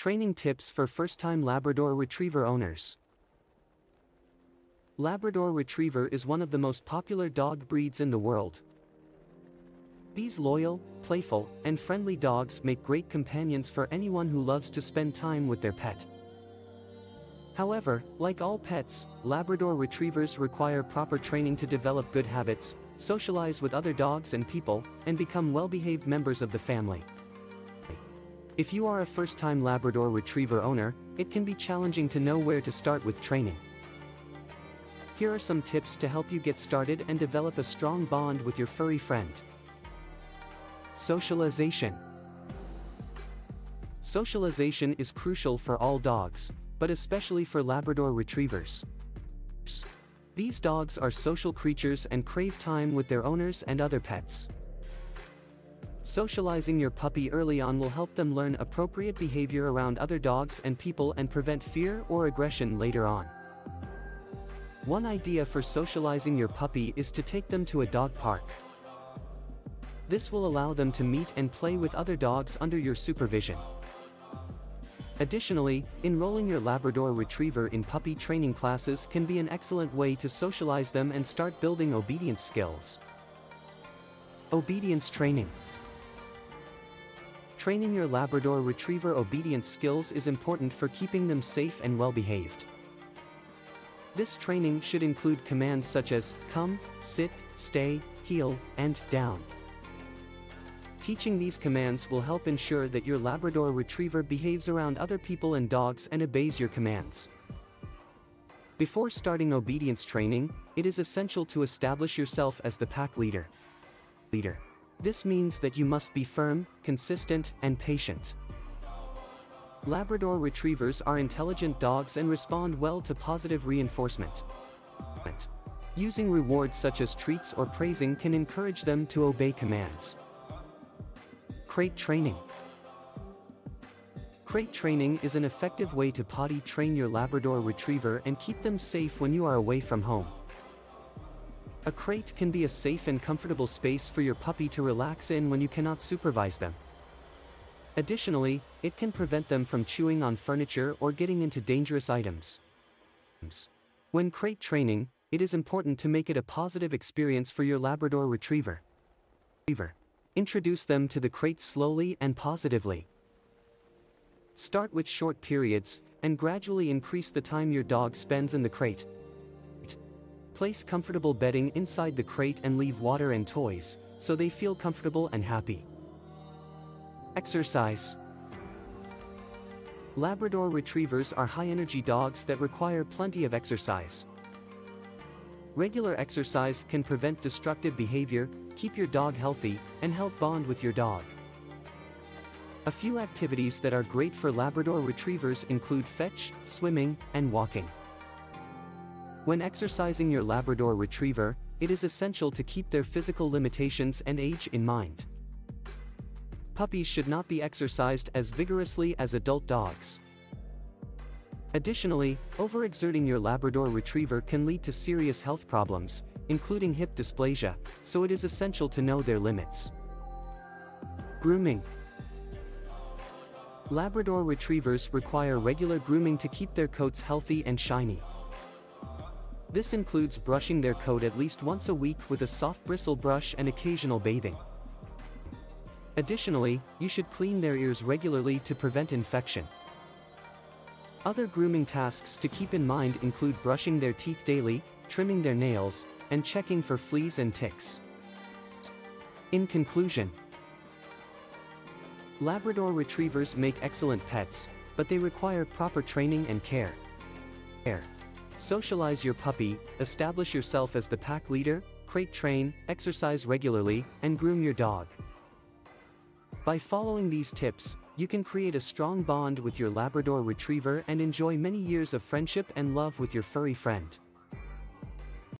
Training tips for first-time Labrador Retriever owners. Labrador Retriever is one of the most popular dog breeds in the world. These loyal, playful, and friendly dogs make great companions for anyone who loves to spend time with their pet. However, like all pets, Labrador Retrievers require proper training to develop good habits, socialize with other dogs and people, and become well-behaved members of the family. If you are a first-time Labrador Retriever owner, it can be challenging to know where to start with training. Here are some tips to help you get started and develop a strong bond with your furry friend. Socialization Socialization is crucial for all dogs, but especially for Labrador Retrievers. These dogs are social creatures and crave time with their owners and other pets. Socializing your puppy early on will help them learn appropriate behavior around other dogs and people and prevent fear or aggression later on. One idea for socializing your puppy is to take them to a dog park. This will allow them to meet and play with other dogs under your supervision. Additionally, enrolling your Labrador Retriever in puppy training classes can be an excellent way to socialize them and start building obedience skills. Obedience Training Training your Labrador Retriever obedience skills is important for keeping them safe and well-behaved. This training should include commands such as come, sit, stay, heel, and down. Teaching these commands will help ensure that your Labrador Retriever behaves around other people and dogs and obeys your commands. Before starting obedience training, it is essential to establish yourself as the pack leader. Leader. This means that you must be firm, consistent, and patient. Labrador Retrievers are intelligent dogs and respond well to positive reinforcement. Using rewards such as treats or praising can encourage them to obey commands. Crate Training Crate training is an effective way to potty train your Labrador Retriever and keep them safe when you are away from home. A crate can be a safe and comfortable space for your puppy to relax in when you cannot supervise them. Additionally, it can prevent them from chewing on furniture or getting into dangerous items. When crate training, it is important to make it a positive experience for your Labrador Retriever. Introduce them to the crate slowly and positively. Start with short periods, and gradually increase the time your dog spends in the crate. Place comfortable bedding inside the crate and leave water and toys, so they feel comfortable and happy. Exercise Labrador Retrievers are high-energy dogs that require plenty of exercise. Regular exercise can prevent destructive behavior, keep your dog healthy, and help bond with your dog. A few activities that are great for Labrador Retrievers include fetch, swimming, and walking. When exercising your Labrador Retriever, it is essential to keep their physical limitations and age in mind. Puppies should not be exercised as vigorously as adult dogs. Additionally, overexerting your Labrador Retriever can lead to serious health problems, including hip dysplasia, so it is essential to know their limits. Grooming Labrador Retrievers require regular grooming to keep their coats healthy and shiny. This includes brushing their coat at least once a week with a soft bristle brush and occasional bathing. Additionally, you should clean their ears regularly to prevent infection. Other grooming tasks to keep in mind include brushing their teeth daily, trimming their nails, and checking for fleas and ticks. In conclusion, Labrador Retrievers make excellent pets, but they require proper training and care. Care. Socialize your puppy, establish yourself as the pack leader, crate train, exercise regularly, and groom your dog. By following these tips, you can create a strong bond with your Labrador Retriever and enjoy many years of friendship and love with your furry friend.